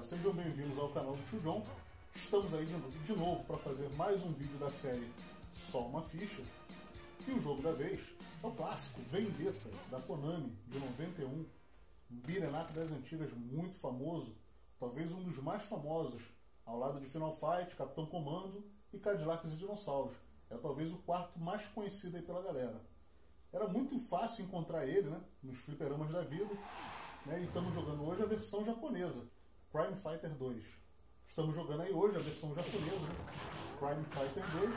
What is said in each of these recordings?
galera, sejam bem-vindos ao canal do Tio João. Estamos aí de, novo para fazer mais um vídeo da série Só Uma Ficha. E o jogo da vez é o clássico Vendetta, da Konami, de 91. Um beat'em das antigas muito famoso, talvez um dos mais famosos, ao lado de Final Fight, Capitão Comando e Cadillacs e Dinossauros. É talvez o quarto mais conhecido aí pela galera. Era muito fácil encontrar ele né, nos fliperamas da vida. Né, e estamos jogando hoje a versão japonesa, Crime Fighter 2. Estamos jogando aí hoje a versão japonesa, né, Crime Fighter 2, né,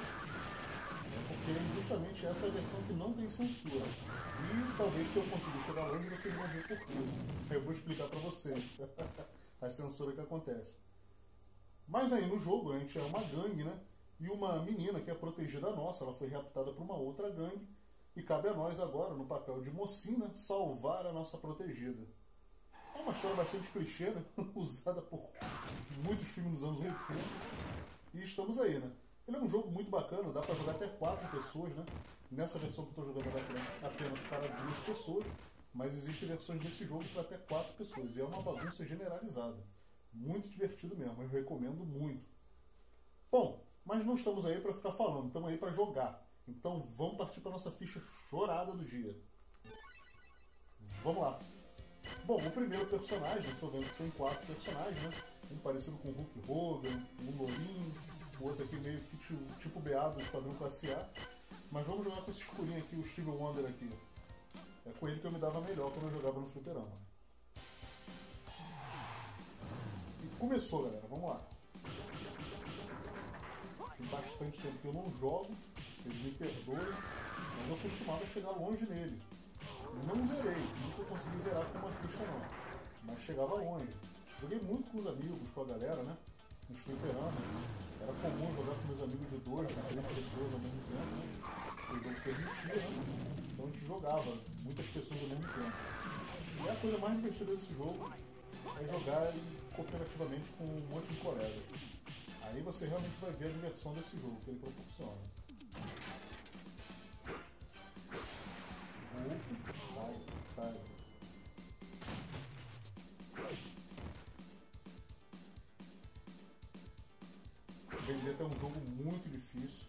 porque justamente essa é a versão que não tem censura. E talvez se eu conseguir chegar longe vocês vão ver por quê. Eu vou explicar para vocês a censura que acontece. Mas aí no jogo a gente é uma gangue, né? E uma menina que é protegida nossa, ela foi raptada por uma outra gangue e cabe a nós agora, no papel de mocinha, salvar a nossa protegida. É uma história bastante clichê, né? Usada por muitos filmes dos anos 80. E estamos aí, né? Ele é um jogo muito bacana, dá para jogar até quatro pessoas, né? Nessa versão que eu estou jogando dá apenas para duas pessoas, mas existem versões desse jogo para até quatro pessoas. E é uma bagunça generalizada. Muito divertido mesmo, eu recomendo muito. Bom, mas não estamos aí para ficar falando, estamos aí para jogar. Então vamos partir para nossa ficha chorada do dia. Vamos lá. Bom, o primeiro personagem, estou vendo que tem quatro personagens, né? Um parecido com o Hulk Hogan, um Lourinho, o outro aqui meio que tipo, tipo BA do Esquadrão Classe A. Mas vamos jogar com esse escurinho aqui, o Steve Wonder aqui. É com ele que eu me dava melhor quando eu jogava no fliperama. E começou, galera. Vamos lá. Tem bastante tempo que eu não jogo, vocês me perdoem, mas eu costumava chegar longe nele. Não zerei, nunca consegui zerar com uma ficha não, mas chegava longe. Joguei muito com os amigos, com a galera, né? Nos fliperamas. Era comum jogar com meus amigos de dois, com três pessoas ao mesmo tempo, né? O permitia, né? Então a gente jogava muitas pessoas ao mesmo tempo. E a coisa mais divertida desse jogo é jogar cooperativamente com um monte de colegas. Aí você realmente vai ver a diversão desse jogo que ele proporciona. Sai, sai. Vendetta é um jogo muito difícil,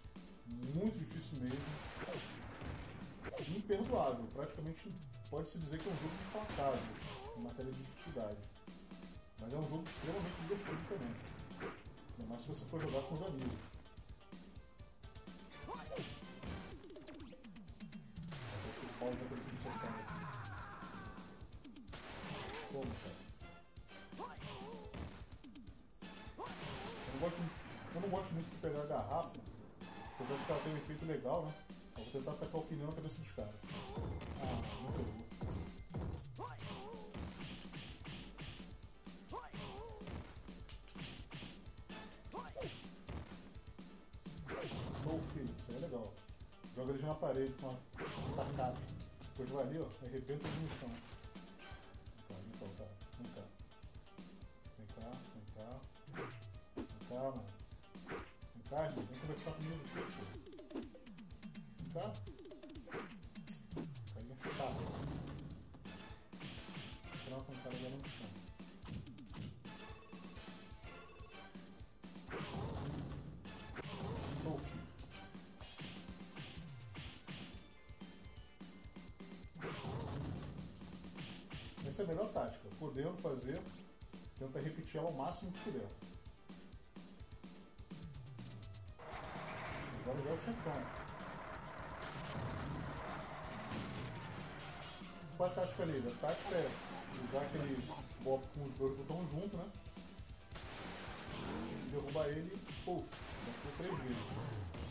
muito difícil mesmo. Imperdoável, praticamente pode-se dizer que é um jogo implacável em matéria de dificuldade. Mas é um jogo extremamente divertido também. Ainda mais se você for jogar com os amigos. Efeito legal, né? Eu vou tentar tacar o pneu na cabeça dos caras. Ah, não pegou. No filho, isso aí é legal. Joga eles na parede com uma tacada. Depois vai ali, ó, arrebenta eles no chão. É a melhor tática. Podendo fazer, tenta repetir ela ao máximo que puder. Agora já é o chefão. Qual a tática ali? A tática é usar aquele golpe com os dois botões juntos, né? Derrubar ele puf, matou três vezes.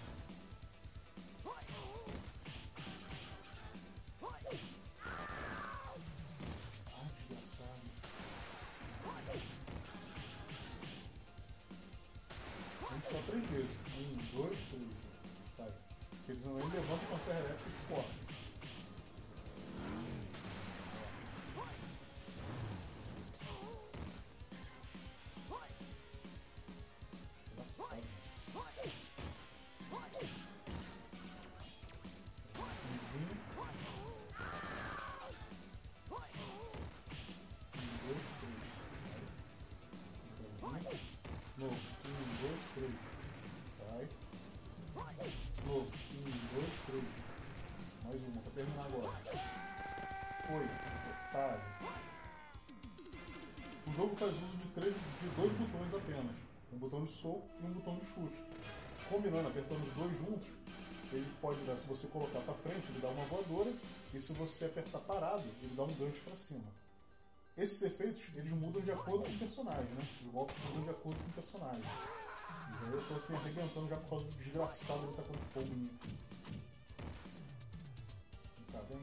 Não levantam com a serra elétrica e cortam. Botão de soco e um botão de chute. Combinando, apertando os dois juntos, ele pode dar, se você colocar para frente, ele dá uma voadora, e se você apertar parado, ele dá um gancho para cima. Esses efeitos, eles mudam de acordo com o personagem, né? Os golpes mudam de acordo com o personagem. E aí eu tô aqui arrebentando já por causa do desgraçado que tá com fogo em mim. Tá bem?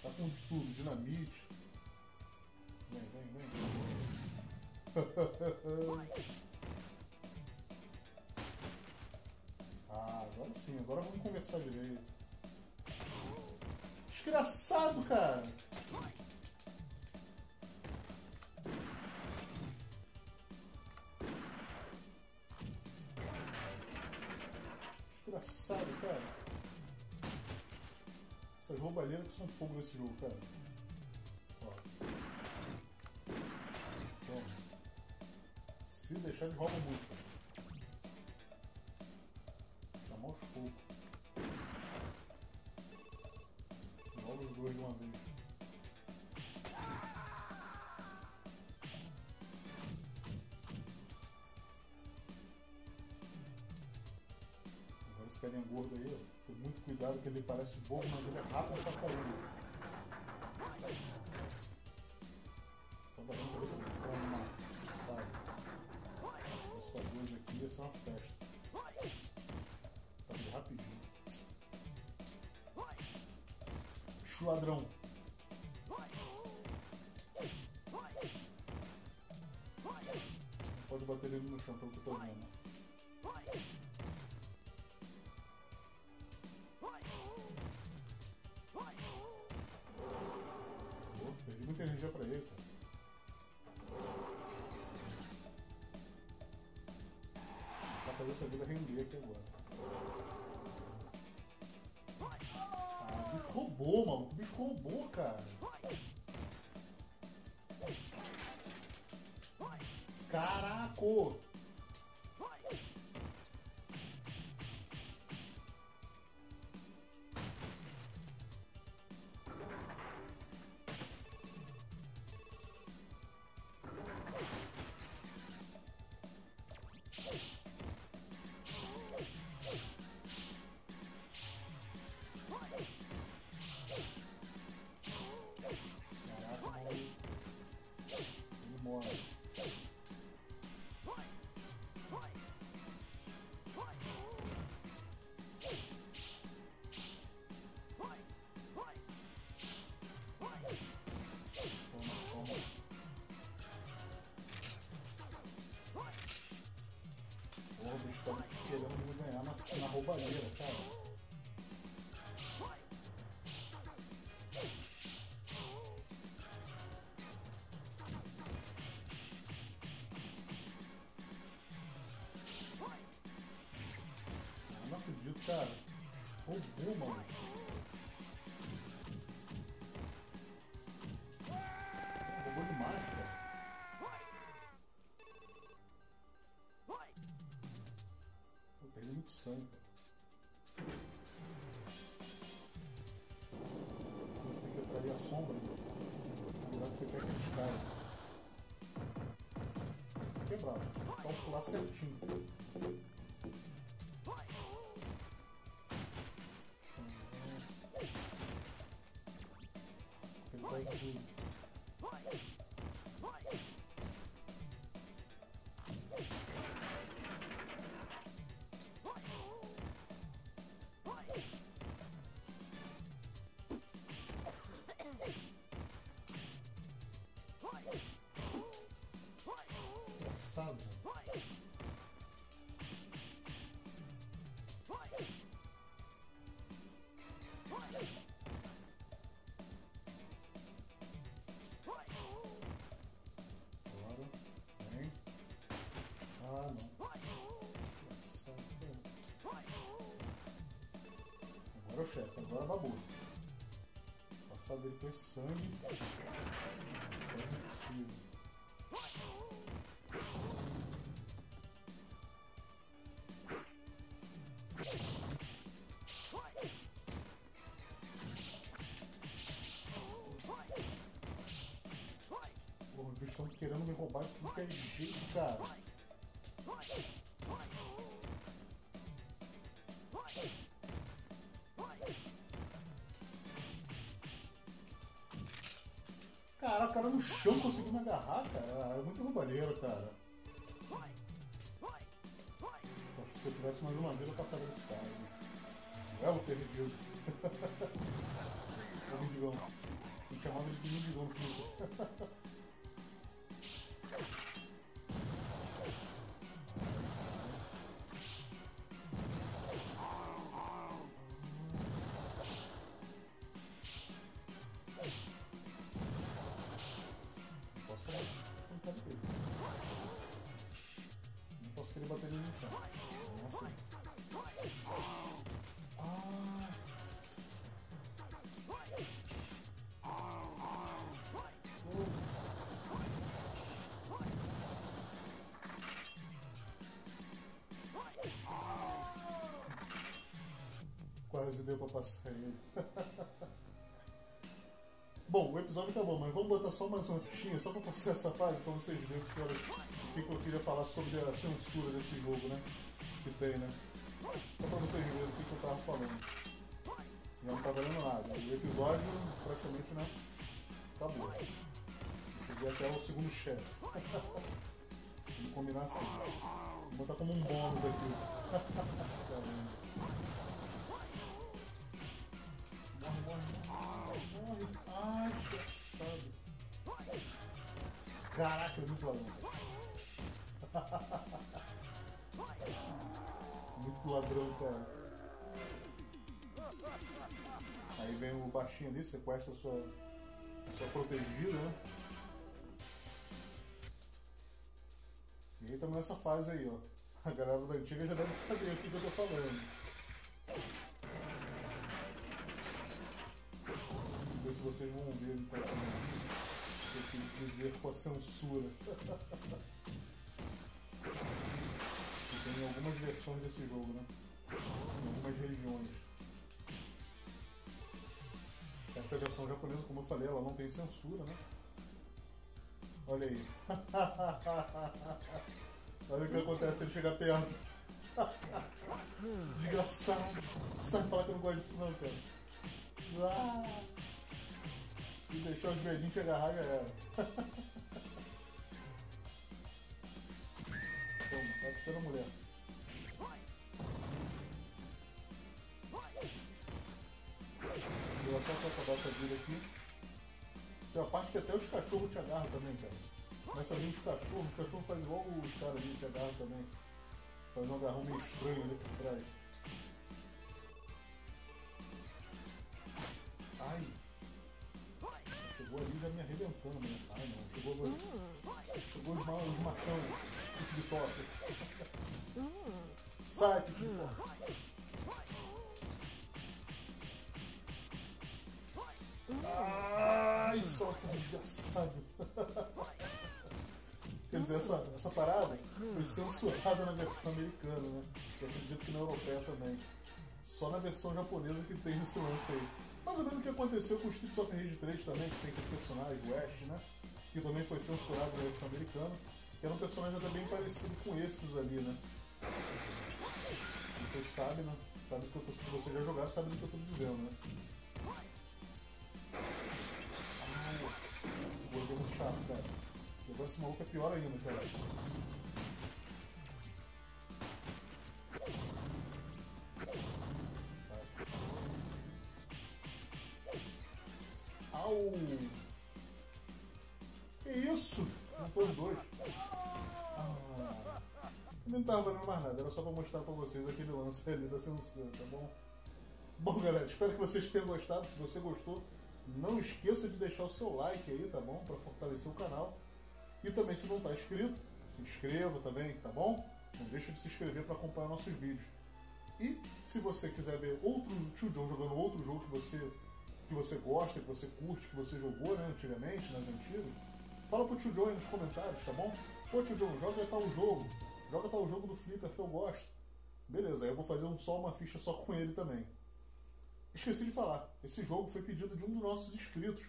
Tá com tudo, dinamite. ah, agora sim, agora vamos conversar direito. Desgraçado, cara! Desgraçado, cara. Essas roubalheiras que são fogo nesse jogo, cara. De rouba muito. Dá mó fogo. Logo os dois de uma vez. Agora esse carinha gordo aí, ó. Tem muito cuidado que ele parece bobo, mas ele é rápido pra caramba. Ladrão. Pode bater ele no chão, pelo que eu tô vendo. Pô, perdi muita energia pra ele, cara. Pra fazer essa vida render aqui agora. Roubou, maluco. Bicho roubou, cara. Caraca, bicho tá querendo me ganhar na, na roubalheira, cara. Cara. Você tem que ficar ali a sombra. No lugar que você quer que eles caiam. Quebrado. Então pular certinho. chefe. Agora é babou. Passar dele com esse sangue. É impossível. Porra, os bichos estão querendo me roubar de qualquer é jeito, cara. O no chão conseguiu me agarrar, cara. É muito roubalheiro, cara. Acho que se eu tivesse mais uma vez eu passava desse cara. Né? É o terrível. é o mendigão. Me chamava de mendigão. Quase deu pra passar ele. bom, o episódio tá bom, mas vamos botar só mais uma fichinha, só pra passar essa fase, pra vocês verem o que, que eu queria falar sobre a censura desse jogo, né? Que tem, né? Só pra vocês verem o que, que eu tava falando. Já não tá valendo nada. O episódio praticamente, né? Acabou. Cheguei até o segundo chefe. Vamos combinar assim. Vou botar como um bônus aqui. Ai, Caraca, é muito ladrão. muito ladrão, cara. Aí vem o baixinho ali, sequestra a sua, a sua protegida, né? E aí estamos nessa fase aí, ó. A galera da antiga já deve saber o que, eu tô falando. ver se vocês vão ver então eu quis dizer com a censura. e tem algumas versões desse jogo, né? Em algumas regiões. Essa versão japonesa, como eu falei, ela não tem censura, né? Olha aí. Olha o que acontece ele chegar perto. Desgraçado. Sai falar que eu não gosto disso não, cara. Ah. Se deixar os velhinhos te agarrar, já era. Toma, vai ficando a mulher. Vou só pra acabar essa vida aqui. Tem uma parte que até os cachorros te agarram também, cara. Começa a vir os cachorros, os cachorros fazem igual os caras ali te agarram também. Faz um agarrão meio estranho ali por trás. Ali já me arrebentando, mano. Ai não, chegou agora. Chegou os, mal, os machão, de toque. Sai, de toque. Ai, só que desgraçado. Quer dizer, essa, essa parada foi censurada na versão americana, né? Eu acredito que na europeia também. Só na versão japonesa que tem esse lance aí. Mais ou menos o que aconteceu com Streets of Rage 3 também, que tem aquele personagem, Ash, né? Que também foi censurado na versão americana. Que era um personagem bem parecido com esses ali, né? Vocês sabem, né? Sabe que eu tô, se você já jogaram, sabe do que eu tô dizendo, né? Ai, esse gordo é muito chato, cara. Agora esse maluco é pior ainda, cara. Au! Que isso? Matou os dois. Ah, não tava valendo mais nada, era só pra mostrar pra vocês aquele lance ali da censura, tá bom? Bom, galera, espero que vocês tenham gostado. Se você gostou, não esqueça de deixar o seu like aí, tá bom? Pra fortalecer o canal. E também, se não tá inscrito, se inscreva também, tá bom? Não deixa de se inscrever para acompanhar nossos vídeos. E se você quiser ver outro Tio John jogando outro jogo que você que você gosta, que você curte, que você jogou né, antigamente, nas antigas, fala pro tio João aí nos comentários, tá bom? Pô, tio João, joga tal jogo, joga tal jogo do Flipper que eu gosto. Beleza, aí eu vou fazer um, só uma ficha só com ele também. Esqueci de falar, esse jogo foi pedido de um dos nossos inscritos,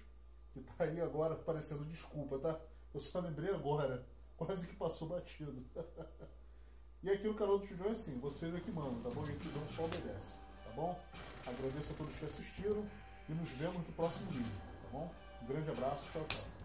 que tá aí agora parecendo desculpa, tá? Eu só lembrei agora, quase que passou batido. e aqui no canal do Tio João é assim, vocês é que mandam, tá bom? E o Tio John só obedece, tá bom? Agradeço a todos que assistiram e nos vemos no próximo vídeo, tá bom? Um grande abraço, tchau, tchau.